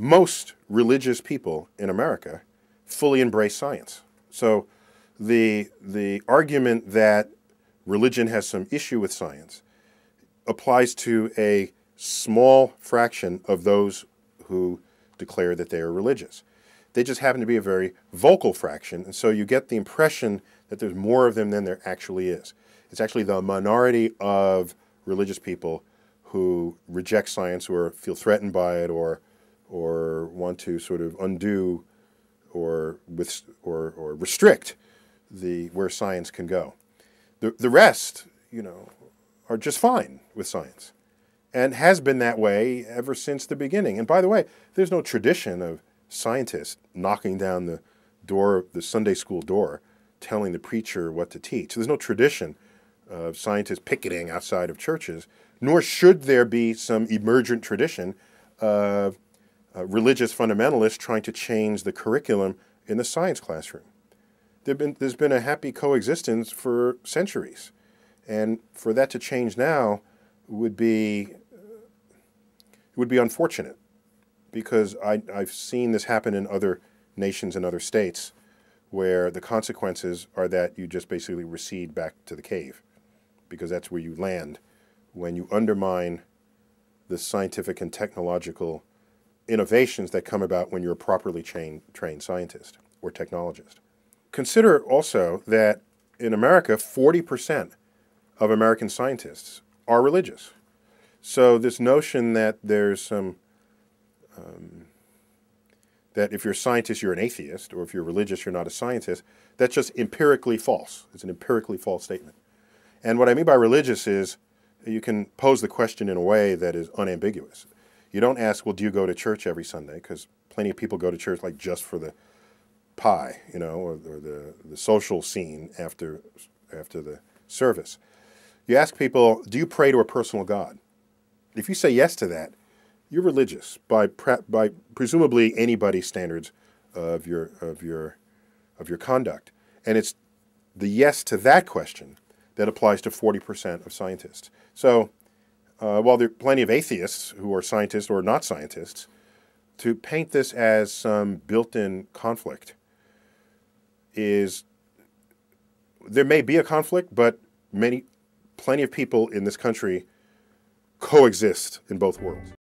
most religious people in America fully embrace science. So the, the argument that religion has some issue with science applies to a small fraction of those who declare that they are religious. They just happen to be a very vocal fraction, and so you get the impression that there's more of them than there actually is. It's actually the minority of religious people who reject science or feel threatened by it or, or want to sort of undo or, with, or, or restrict the, where science can go. The, the rest, you know, are just fine with science and has been that way ever since the beginning. And by the way, there's no tradition of scientists knocking down the door, the Sunday school door, telling the preacher what to teach. There's no tradition of scientists picketing outside of churches, nor should there be some emergent tradition of uh, religious fundamentalists trying to change the curriculum in the science classroom. There been, there's been a happy coexistence for centuries. And for that to change now would be, would be unfortunate because I, I've seen this happen in other nations and other states where the consequences are that you just basically recede back to the cave because that's where you land when you undermine the scientific and technological innovations that come about when you're a properly trained, trained scientist or technologist. Consider also that in America, 40% of American scientists are religious. So this notion that there's some um, that if you're a scientist, you're an atheist, or if you're religious, you're not a scientist, that's just empirically false. It's an empirically false statement. And what I mean by religious is you can pose the question in a way that is unambiguous. You don't ask, well, do you go to church every Sunday? Because plenty of people go to church like just for the pie, you know, or, or the, the social scene after, after the service. You ask people, do you pray to a personal God? If you say yes to that, you're religious by, pre by presumably anybody's standards of your, of, your, of your conduct. And it's the yes to that question that applies to 40% of scientists. So uh, while there are plenty of atheists who are scientists or not scientists, to paint this as some built-in conflict is there may be a conflict, but many, plenty of people in this country coexist in both worlds.